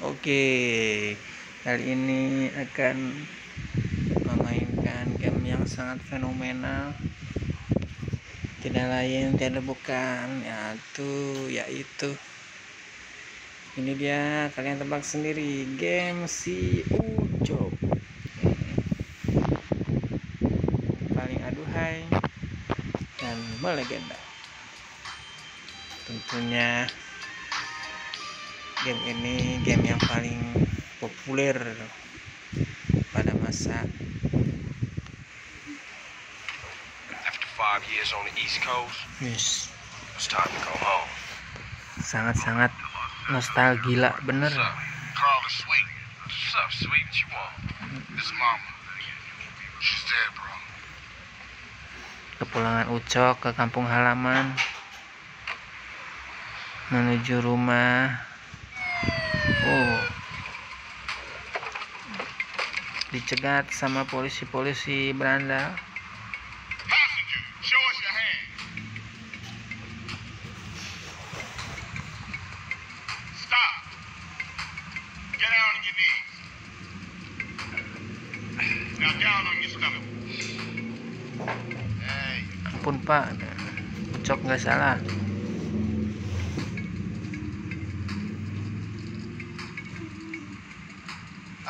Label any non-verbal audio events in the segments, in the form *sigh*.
Oke, kali ini akan memainkan game yang sangat fenomenal. Tidak lain, tidak bukan, yaitu yaitu. Ini dia kalian tebak sendiri game si Ucok paling aduhai dan melegenda. Tentunya game ini game yang paling populer pada masa yes, sangat-sangat nostalgia bener. Kepulangan Ucok ke kampung halaman menuju rumah oh. Dicegat sama polisi-polisi. Hey, ampun pak. Ucok nggak salah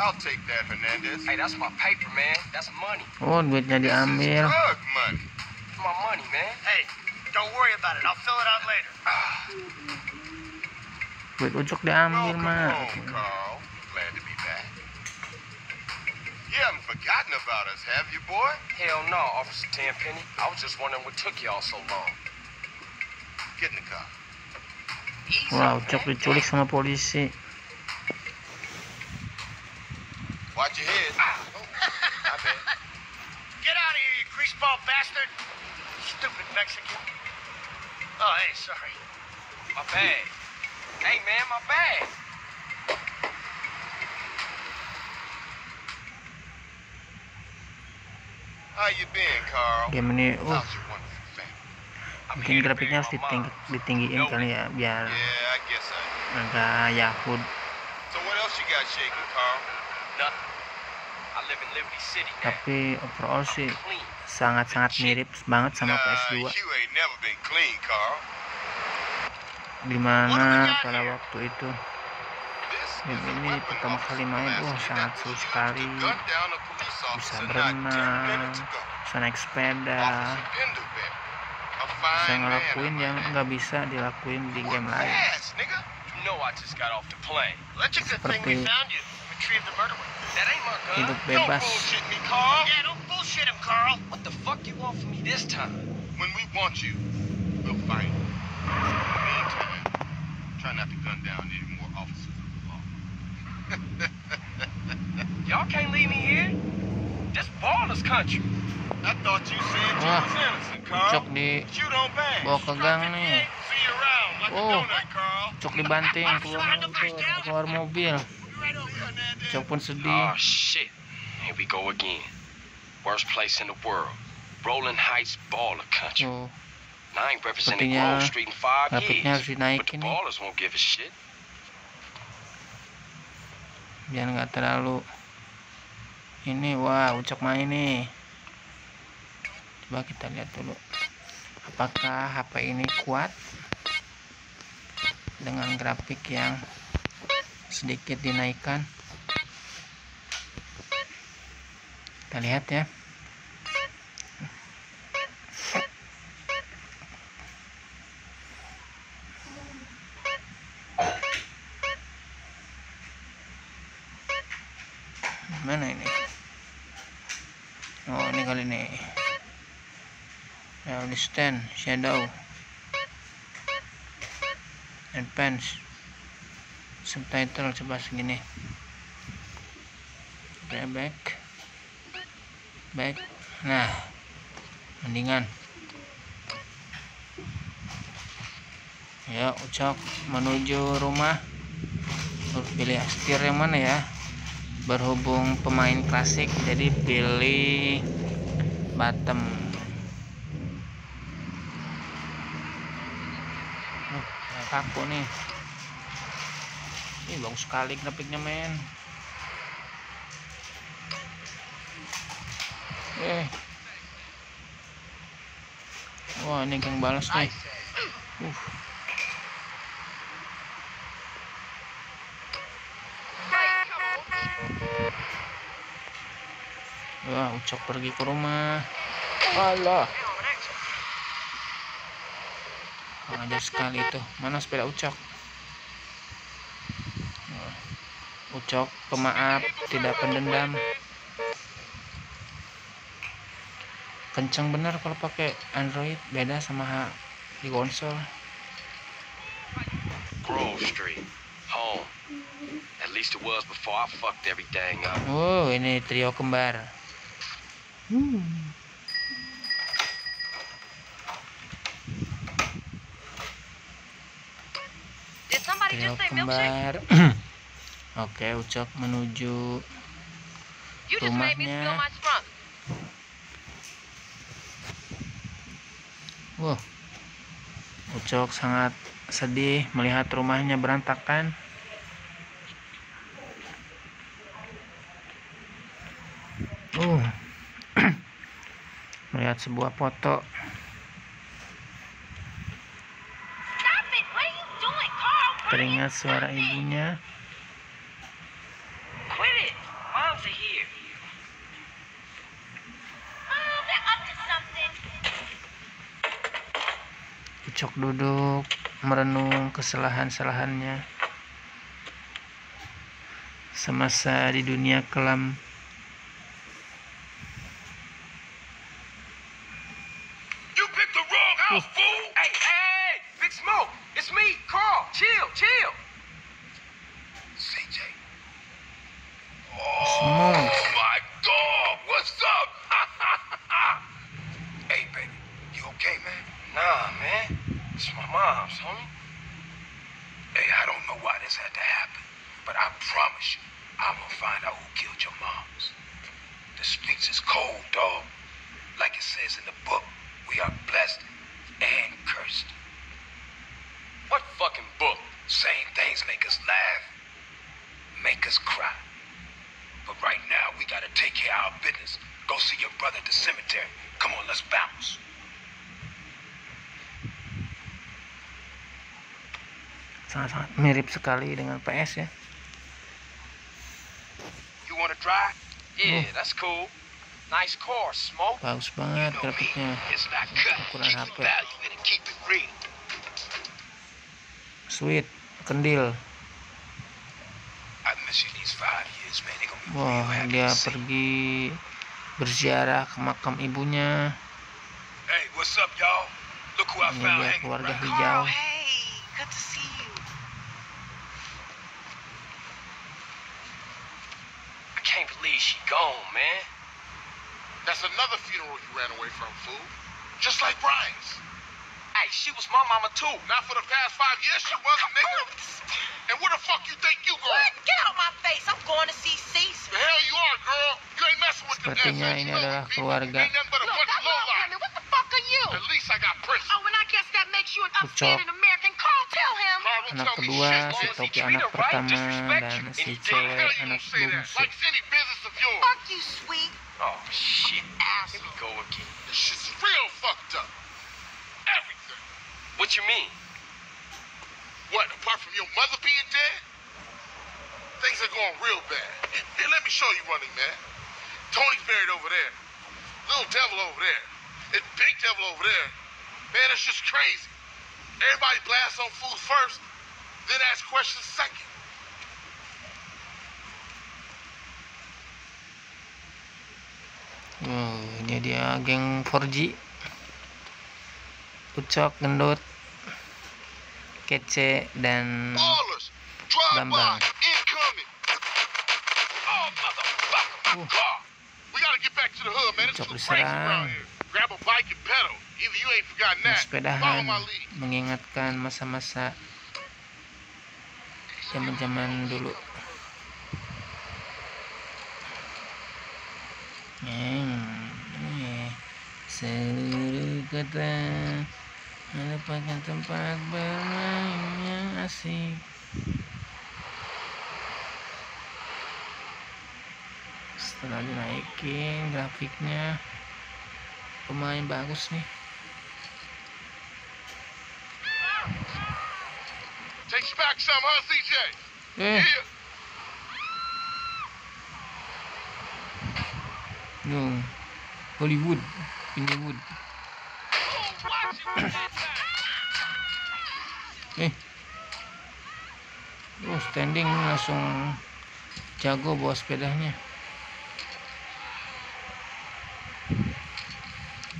I'll take that, Hernandez. Hey, that's my paper, man. That's money. oh duitnya diambil drug money. It's my money, man. Hey, don't worry about it. I'll fill it out later. duit Ucok diambil mah home, Carl. Glad to be back. You haven't forgotten about us, have you, boy? Hell no, Officer Tenpenny. I was just wondering what took y'all so long. Get in the car. Man. Ucok diculik sama polisi Watch your head. Oh, my bad. *laughs* Get out of here, you greaseball bastard! Stupid Mexican. Oh, hey, sorry. My bag. Hey, man, my bag. How you been, Carl? game ini uh How's your wonderful family? Mungkin grafiknya bury harus my ditinggi, ditinggiin kali ya biar Yeah, I guess I. agak Yahud So what else you got shaking, Carl? Nothing. Tapi overall sih sangat-sangat mirip banget sama Nah, PS2 you ain't never been clean, Carl. di mana pada waktu itu? Game ini pertama kali main. wah sangat seru sekali. Bisa officer not 10 berenang bisa naik sepeda. Bisa ngelakuin yang nggak bisa dilakuin di game lain. Seperti- found you. The murder weapon. That ain't my gun. hidup Don't bebas bullshit me, Carl. Yeah, don't bullshit him, Carl. What the fuck you want from me this time? When we want you, we'll find you. Meantime, try not to gun down any more officers of the law. *laughs* Y'all can't leave me here. This baller's country. I thought you said you ah. was innocent, Carl. Ucok di But you don't bang. bawa ke gang nih See you around like Oh. a donut, Carl. Ucok dibanting keluar mobil keluar mobil Right over Ucok pun sedih Oh shit. Here we go again. Worst place in the world. Rolling Heights baller country. tuh Now, I ain't represented Sepertinya Grove Street in five years. But dinaikin the ballers won't give a shit. biar nggak terlalu ini wah ucok main nih coba kita lihat dulu apakah HP ini kuat dengan grafik yang sedikit dinaikkan kita lihat ya. Mana ini? Oh ini kali ini. Ya di stand shadow. Advance subtitle coba segini. Oke, back nah mendingan. Ya ucap menuju rumah. Pilih setir yang mana ya? Berhubung pemain klasik jadi pilih bottom uh, kaku nih. Ih, bagus sekali grafiknya men eh wah ini geng balas nih uh Wah, Ucok pergi ke rumah. Allah. Ajar sekali itu. Mana sepeda Ucok? Ucok pemaaf, tidak pendendam. Kenceng bener kalau pakai Android, beda sama di konsol. Grove Street. Home. At least it was before I fucked everything up. Oh, ini trio kembar. Trio just say milkshake? kembar. *clears throat* Oke, Ucok menuju You just made me rumahnya. Sprunk. Wow. Ucok sangat sedih melihat rumahnya berantakan. Uh. *clears throat* melihat sebuah foto. Teringat suara ibunya. Quit it. Moms are here. Mom, they're up to something. Ucok duduk merenung kesalahan-kesalahannya semasa di dunia kelam. You picked the wrong house, fool! Promise you, I'm gonna find out who killed your moms. The streets is cold, dog. Like it says in the book, we are blessed and cursed. What fucking book? Same things make us laugh, make us cry. But right now, we gotta take care of our business. Go see your brother at the cemetery. Come on, let's bounce. Sangat-sangat mirip sekali dengan PS ya. You wanna drive? Yeah, that's cool. Nice car, Smoke. Bagus banget grafiknya. Ukuran HP. Sweet, kendil. Wah, happy dia pergi berziarah ke makam ibunya. Hey, what's up, y'all? Look who I found keluarga hijau. hey, good to see you. She gone, man. That's another funeral you ran away from, fool. Just like Brian's. Hey, she was my mama too. Not for the past five years, she wasn't, nigga. And where the fuck you think you What? Get out my face. I'm going to see Cecil. The hell you are, girl. You ain't messing with them Sepertinya damn ini adalah keluarga. Ain't nothing but a Look, bunch I of lowlife. women. What the fuck are you? At least I got Prince. Oh, and I guess that makes you an upstanding American. Carl, tell him. Carl, don't Anak tell me kedua, shit, si man. If Topi anak treat her right, pertama disrespect dan you, si and you How cewek hell you anak gonna say that? bungsu. Like it's any business of yours. Fuck you, sweet Oh, shit. Here asshole. we go again. This shit's real fucked up. Everything. What you mean? What, apart from your mother being dead? Things are going real bad. Here, let me show you running, man. Tony's buried over there. Little devil over there. And big devil over there. Man, it's just crazy. Everybody blasts on food first, then ask questions second. Oh, ini dia geng 4G. Ucok, gendut, kece, dan Bambang. Uh. Cok diserang. lead. mengingatkan masa-masa zaman-zaman dulu. Hmm, eh, seluruh kota merupakan tempat bermainnya asik setelah dinaikin grafiknya pemain bagus nih Takes back some, huh, CJ? Yeah. yeah. No. Hollywood. Hollywood eh oh standing langsung jago bawa sepedanya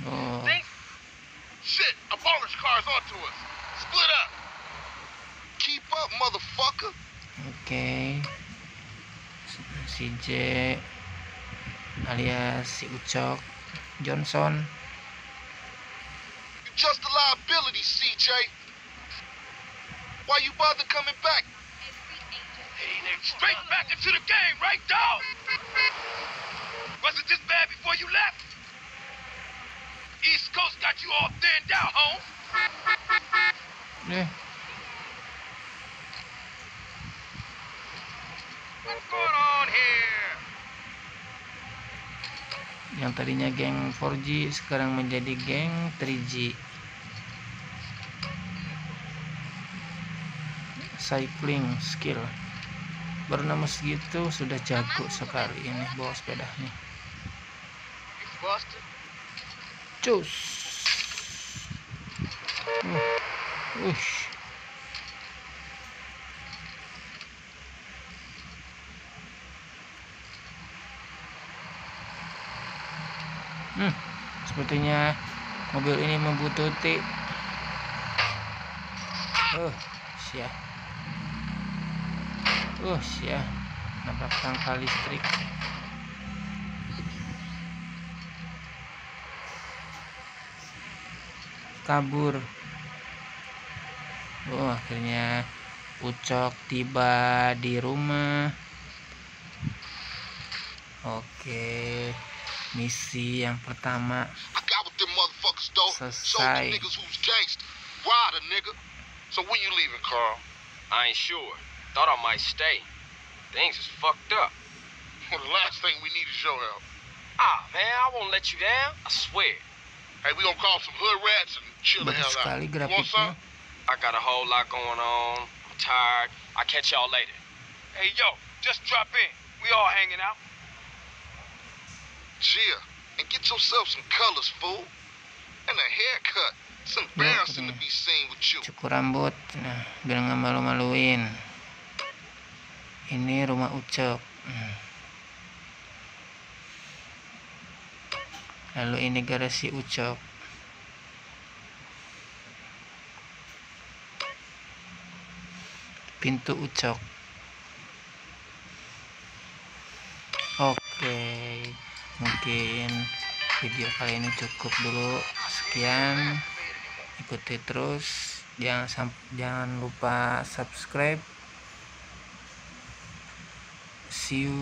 oh Shit, a baller's car's onto us. Split up. Keep up, motherfucker. Oke. Si J alias si Ucok Johnson. You're just a liability, CJ. Why you bother coming back? Hey, nigga, straight back into the game, right, dog? Was it this bad before you left? East Coast got you all thinned out, home. Eh, yang tadinya geng 4G sekarang menjadi geng 3G. Cycling skill. Baru nama segitu sudah jago sekali ini bawa sepedanya. Cus. Uh, ush. Hmm, sepertinya mobil ini membutuhkan Oh, sia. Oh, sia. Nabrak tangkal listrik. kabur oh akhirnya Ucok tiba di rumah oke misi yang pertama I got with them motherfuckers, though. Showed Selesai. them niggas who's gangster. Ride a nigga. So when you leaving, Carl? I ain't sure. Thought I might stay. Things is fucked up. Well, the last thing we need is your help. Ah, man, I won't let you down. I swear. Hey, we gonna call some hood rats and chill the hell out. You want some? I got a whole lot going on. I'm tired. I'll catch y'all later. Hey, yo, just drop in. We all hanging out. Chill. And get yourself some colors, fool. And a haircut. It's embarrassing to katanya. be seen with you. cukur rambut nah biar nggak malu-maluin ini rumah Ucok Hmm. lalu ini garasi Ucok pintu Ucok oke mungkin video kali ini cukup dulu. Sekian. Ikuti terus. Jangan jangan lupa subscribe. See you.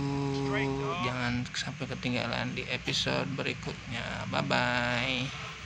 Jangan sampai ketinggalan di episode berikutnya. Bye bye